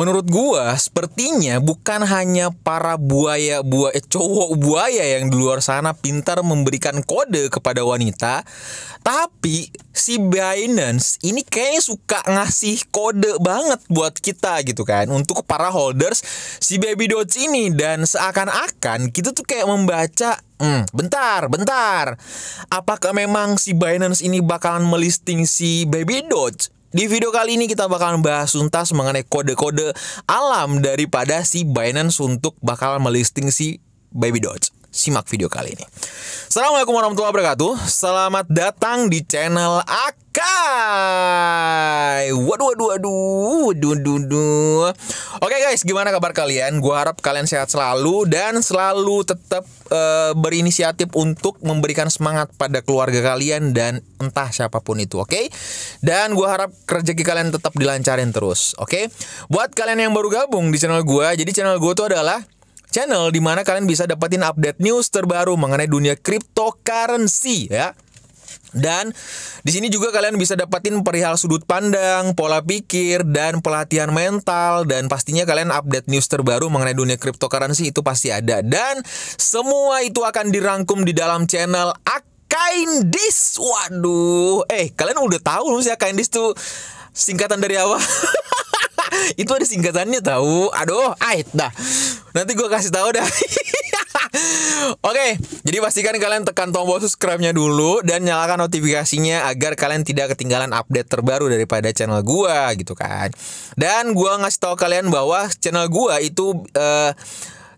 Menurut gua sepertinya bukan hanya para buaya buaya eh, cowok buaya yang di luar sana pintar memberikan kode kepada wanita, tapi si Binance ini kayaknya suka ngasih kode banget buat kita gitu kan untuk para holders si Baby Doge ini dan seakan-akan kita tuh kayak membaca Hmm, bentar, bentar. Apakah memang si Binance ini bakalan melisting si Baby Doge? Di video kali ini kita bakalan bahas tuntas mengenai kode-kode alam daripada si Binance untuk bakalan melisting si Baby Doge. Simak video kali ini. Assalamualaikum warahmatullahi wabarakatuh. Selamat datang di channel Akai. Waduh, waduh, waduh, waduh, waduh, waduh. Oke guys, gimana kabar kalian? Gua harap kalian sehat selalu dan selalu tetap uh, berinisiatif untuk memberikan semangat pada keluarga kalian dan entah siapa pun itu, oke? Okay? Dan gua harap rezeki kalian tetap dilancarin terus, oke? Okay? Buat kalian yang baru gabung di channel gua, jadi channel gua tuh adalah channel di mana kalian bisa dapetin update news terbaru mengenai dunia cryptocurrency ya. Dan di sini juga kalian bisa dapetin perihal sudut pandang, pola pikir, dan pelatihan mental dan pastinya kalian update news terbaru mengenai dunia cryptocurrency itu pasti ada dan semua itu akan dirangkum di dalam channel Akaindis. Waduh, eh kalian udah tahu belum sih Akaindis tuh singkatan dari apa? itu ada singkatannya tahu. Aduh, ait dah. Nanti gue kasih tahu dah. Oke, jadi pastikan kalian tekan tombol subscribe-nya dulu dan nyalakan notifikasinya agar kalian tidak ketinggalan update terbaru daripada channel gua gitu kan. Dan gua ngasih tahu kalian bahwa channel gua itu uh,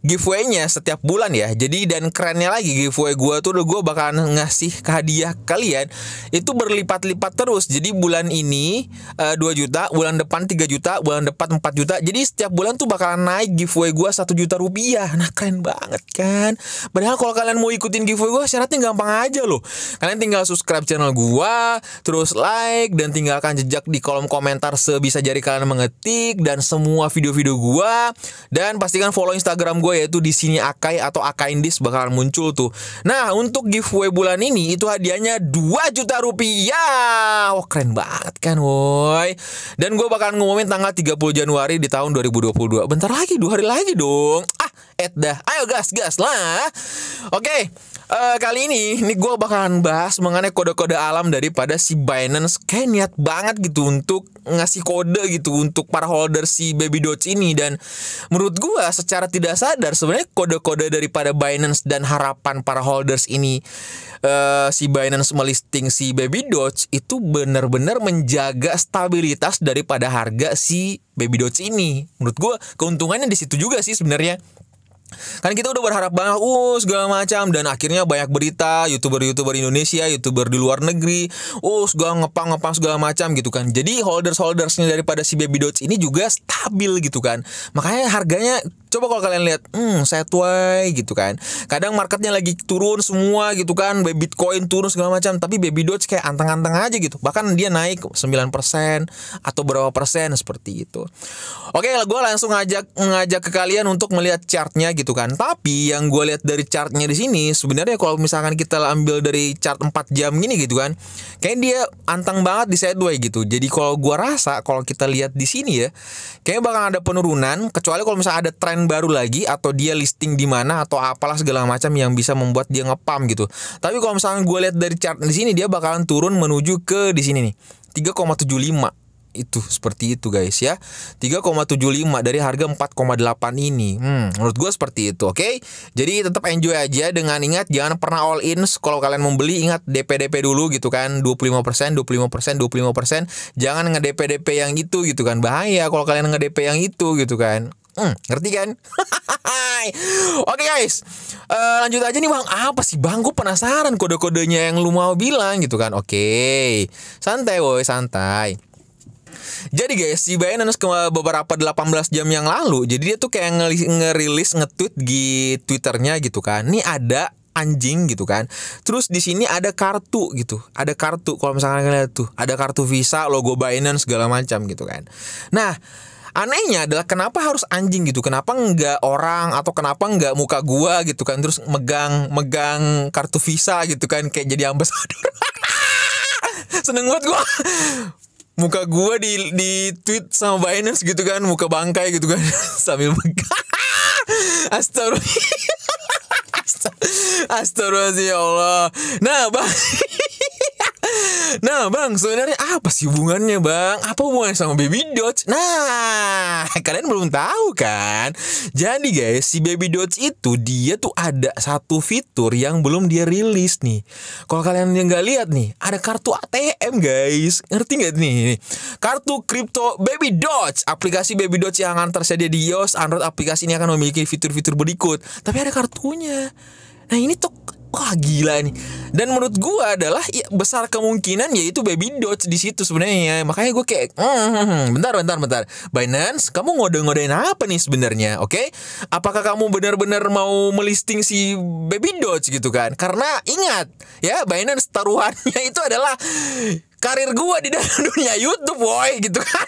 giveaway-nya setiap bulan ya. Jadi dan kerennya lagi giveaway gue tuh gue bakalan ngasih hadiah kalian itu berlipat-lipat terus. Jadi bulan ini uh, eh, 2 juta, bulan depan 3 juta, bulan depan 4 juta. Jadi setiap bulan tuh bakalan naik giveaway gue 1 juta rupiah. Nah keren banget kan. Padahal kalau kalian mau ikutin giveaway gue syaratnya gampang aja loh. Kalian tinggal subscribe channel gue, terus like dan tinggalkan jejak di kolom komentar sebisa jari kalian mengetik dan semua video-video gue dan pastikan follow Instagram gue yaitu di sini Akai atau Akai Indis bakalan muncul tuh. Nah, untuk giveaway bulan ini itu hadiahnya 2 juta rupiah. Wah, keren banget kan, woi. Dan gue bakalan ngumumin tanggal 30 Januari di tahun 2022. Bentar lagi, dua hari lagi dong. Ah, et dah. Ayo gas, gas lah. Oke, uh, kali ini ini gue bakalan bahas mengenai kode-kode alam daripada si Binance. Kayak niat banget gitu untuk ngasih kode gitu untuk para holder si Baby Doge ini. Dan menurut gue secara tidak sadar sebenarnya kode-kode daripada Binance dan harapan para holders ini uh, si Binance melisting si Baby Doge itu benar-benar menjaga stabilitas daripada harga si Baby Doge ini. Menurut gue keuntungannya di situ juga sih sebenarnya Kan kita udah berharap banget, uh segala macam dan akhirnya banyak berita youtuber-youtuber Indonesia, youtuber di luar negeri, uh segala ngepang-ngepang segala macam gitu kan. Jadi holders-holdersnya daripada si Baby Doge ini juga stabil gitu kan. Makanya harganya Coba kalau kalian lihat, hmm, setway gitu kan. Kadang marketnya lagi turun semua gitu kan, Bitcoin turun segala macam, tapi Baby Doge kayak anteng-anteng aja gitu. Bahkan dia naik 9% atau berapa persen seperti itu. Oke, gue langsung ngajak ngajak ke kalian untuk melihat chartnya gitu kan. Tapi yang gue lihat dari chartnya di sini, sebenarnya kalau misalkan kita ambil dari chart 4 jam gini gitu kan, kayak dia anteng banget di sideways gitu. Jadi kalau gue rasa kalau kita lihat di sini ya, kayaknya bakal ada penurunan, kecuali kalau misalnya ada tren baru lagi atau dia listing di mana atau apalah segala macam yang bisa membuat dia ngepam gitu. Tapi kalau misalnya gue lihat dari chart di sini dia bakalan turun menuju ke di sini nih 3,75 itu seperti itu guys ya. 3,75 dari harga 4,8 ini. Hmm, menurut gue seperti itu oke? Okay? jadi tetap enjoy aja dengan ingat jangan pernah all in. Kalau kalian membeli ingat DP DP dulu gitu kan. 25% 25% 25% jangan nge DP yang itu gitu kan. Bahaya kalau kalian nge DP yang itu gitu kan Hmm, ngerti kan? Oke guys, uh, lanjut aja nih bang. Apa sih bang? Gue penasaran kode-kodenya yang lu mau bilang gitu kan? Oke, santai woi, santai. Jadi guys, si Binance ke beberapa 18 jam yang lalu, jadi dia tuh kayak ngerilis nge-tweet di Twitternya gitu kan. Nih ada anjing gitu kan. Terus di sini ada kartu gitu. Ada kartu kalau misalkan kalian lihat tuh, ada kartu Visa, logo Binance segala macam gitu kan. Nah, anehnya adalah kenapa harus anjing gitu? Kenapa nggak orang? Atau kenapa nggak muka gua gitu kan? Terus megang megang kartu visa gitu kan? Kayak jadi ambasador. Seneng banget gua. Muka gua di di tweet sama Binance gitu kan? Muka bangkai gitu kan? Sambil Astagfirullah. Astagfirullah ya Allah. Nah bang Nah bang sebenarnya apa sih hubungannya bang? Apa hubungannya sama Baby Doge Nah kalian belum tahu kan? Jadi guys si Baby Doge itu Dia tuh ada satu fitur yang belum dia rilis nih. Kalau kalian yang nggak lihat nih Ada kartu ATM guys. Ngerti nggak nih? Kartu kripto Baby Doge Aplikasi Baby Doge yang akan tersedia di iOS Android aplikasi ini akan memiliki fitur-fitur berikut. Tapi ada kartunya. Nah ini tuh wah gila nih. Dan menurut gua adalah ya, besar kemungkinan yaitu baby dots di situ sebenarnya. Makanya gue kayak mm, bentar bentar bentar. Binance kamu ngode-ngodein apa nih sebenarnya oke? Okay? apakah kamu benar-benar mau melisting si baby dots gitu kan? Karena ingat ya Binance taruhannya itu adalah karir gua di dalam dunia YouTube boy gitu kan.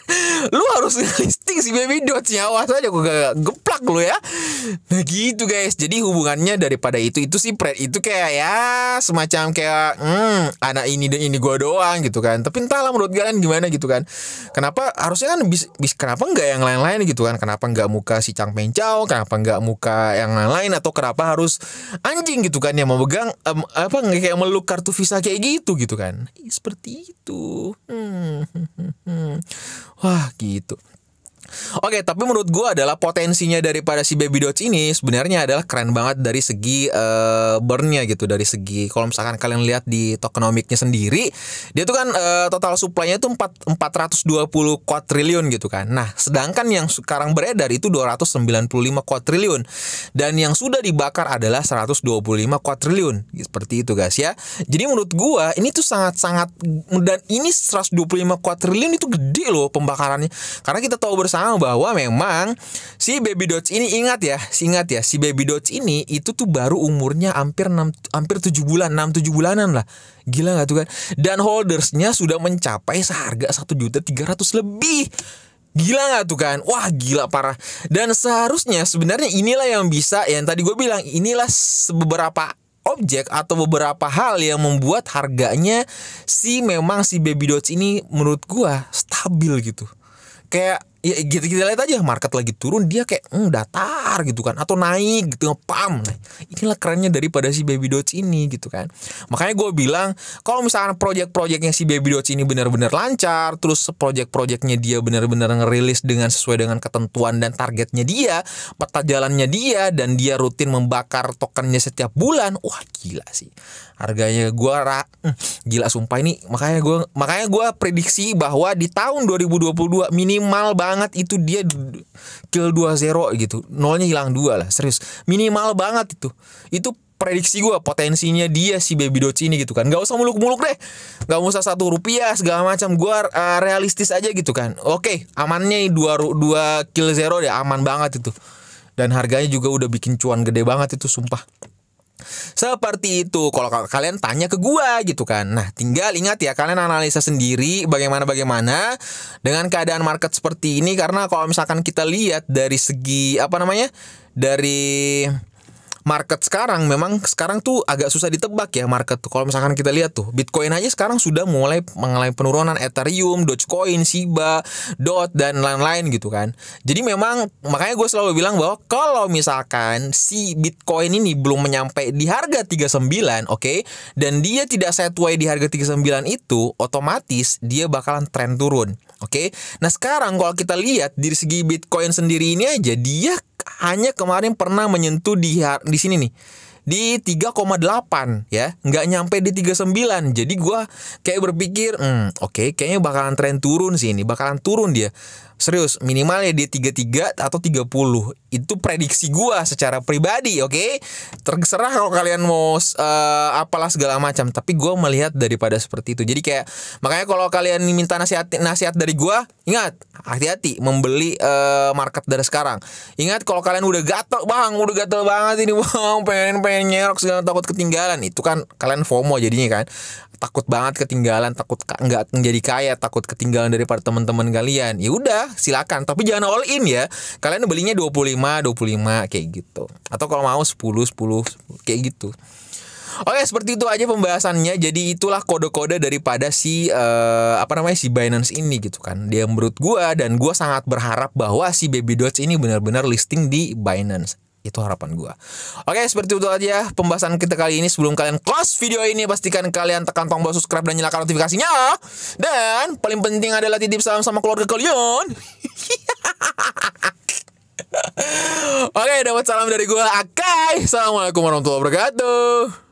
Lu harus listing si baby dots nyawa saja gua gak geplak lu ya. Nah gitu guys. Jadi hubungannya daripada itu itu sih pre itu kayak ya semacam kayak hmm anak ini dan ini gua doang gitu kan. Tapi entahlah menurut kalian gimana gitu kan. Kenapa harusnya kan bis, bis kenapa enggak yang lain-lain gitu kan. Kenapa enggak muka si Chang Pencao kenapa enggak muka yang lain-lain? Atau kenapa harus anjing gitu kan yang memegang um, apa kayak meluk kartu visa kayak gitu gitu kan. Seperti itu gitu. Hmm. Wah, gitu. Oke, tapi menurut gue adalah potensinya daripada si Baby Dots ini sebenarnya adalah keren banget dari segi uh, burnnya gitu, dari segi kalau misalkan kalian lihat di tokenomiknya sendiri, dia tuh kan uh, total supply-nya tuh 4, 420 kuadriliun gitu kan. Nah, sedangkan yang sekarang beredar itu 295 kuadriliun dan yang sudah dibakar adalah 125 kuadriliun. Seperti itu guys ya. Jadi menurut gue ini tuh sangat-sangat dan ini 125 kuadriliun itu gede loh pembakarannya. Karena kita tahu bersama bahwa memang si Baby Dots ini ingat ya, ingat ya, si Baby Dots ini itu tuh baru umurnya hampir 6 hampir 7 bulan, 6 7 bulanan lah. Gila nggak tuh kan? Dan holdersnya sudah mencapai seharga satu juta tiga ratus lebih. Gila gak tuh kan? Wah gila parah Dan seharusnya sebenarnya inilah yang bisa Yang tadi gue bilang inilah beberapa objek atau beberapa hal yang membuat harganya si memang si baby dots ini menurut gua stabil gitu. Kayak ya gitu kita lihat aja market lagi turun dia kayak mm, datar gitu kan atau naik gitu ngepam nah, inilah kerennya daripada si baby dots ini gitu kan. Makanya gue bilang kalau misalkan project-projectnya si baby dots ini benar-benar lancar terus project-projectnya dia benar-benar ngerilis dengan sesuai dengan ketentuan dan targetnya dia peta jalannya dia dan dia rutin membakar tokennya setiap bulan wah gila sih. Harganya gue ra hmm, gila sumpah ini. Makanya gue makanya gue prediksi bahwa di tahun 2022 minimal banget itu dia kill 2-0 gitu. Nolnya hilang dua lah serius. Minimal banget itu. Itu prediksi gue potensinya dia si baby doci ini gitu kan. Nggak usah muluk-muluk deh. Nggak usah satu rupiah segala macam. Gue uh, realistis aja gitu kan. Oke amannya dua dua kill zero deh aman banget itu. Dan harganya juga udah bikin cuan gede banget itu sumpah seperti itu kalau kalian tanya ke gua gitu kan. Nah, tinggal ingat ya kalian analisa sendiri bagaimana bagaimana dengan keadaan market seperti ini karena kalau misalkan kita lihat dari segi apa namanya? dari market sekarang memang sekarang tuh agak susah ditebak ya market tuh. Kalau misalkan kita lihat tuh Bitcoin aja sekarang sudah mulai mengalami penurunan Ethereum, Dogecoin, Shiba, Dot dan lain-lain gitu kan. Jadi memang makanya gue selalu bilang bahwa kalau misalkan si Bitcoin ini belum menyampai di harga 39, oke, okay, dan dia tidak sesuai di harga 39 itu, otomatis dia bakalan tren turun. Oke. Okay? Nah, sekarang kalau kita lihat dari segi Bitcoin sendiri ini aja dia hanya kemarin pernah menyentuh di di sini nih. Di 3,8 ya. Nggak nyampe di 39 jadi gua kayak berpikir hmm, oke okay, kayaknya bakalan tren turun sih ini bakalan turun dia Serius, minimal ya di 33 atau 30. Itu prediksi gua secara pribadi, oke? Okay? Terserah kalau kalian mau uh, apalah segala macam, tapi gua melihat daripada seperti itu. Jadi kayak makanya kalau kalian minta nasihat nasihat dari gua, ingat, hati-hati membeli uh, market dari sekarang. Ingat kalau kalian udah gatel, Bang, udah gatel banget ini, Bang, pengen pengen nyerok segala takut ketinggalan. Itu kan kalian FOMO jadinya kan takut banget ketinggalan, takut nggak menjadi kaya, takut ketinggalan daripada teman-teman kalian. Ya udah, silakan, tapi jangan all in ya. Kalian belinya 25, 25 kayak gitu. Atau kalau mau 10, 10 kayak gitu. Oke, seperti itu aja pembahasannya. Jadi itulah kode-kode daripada si uh, apa namanya si Binance ini gitu kan. Dia menurut gua dan gua sangat berharap bahwa si Baby Doge ini benar-benar listing di Binance. Itu harapan gua. Oke, seperti itu aja pembahasan kita kali ini. Sebelum kalian close video ini, pastikan kalian tekan tombol subscribe dan nyalakan notifikasinya. Dan paling penting adalah titip salam sama keluarga kalian. Oke, dapat salam dari gua Akai. Assalamualaikum warahmatullahi wabarakatuh.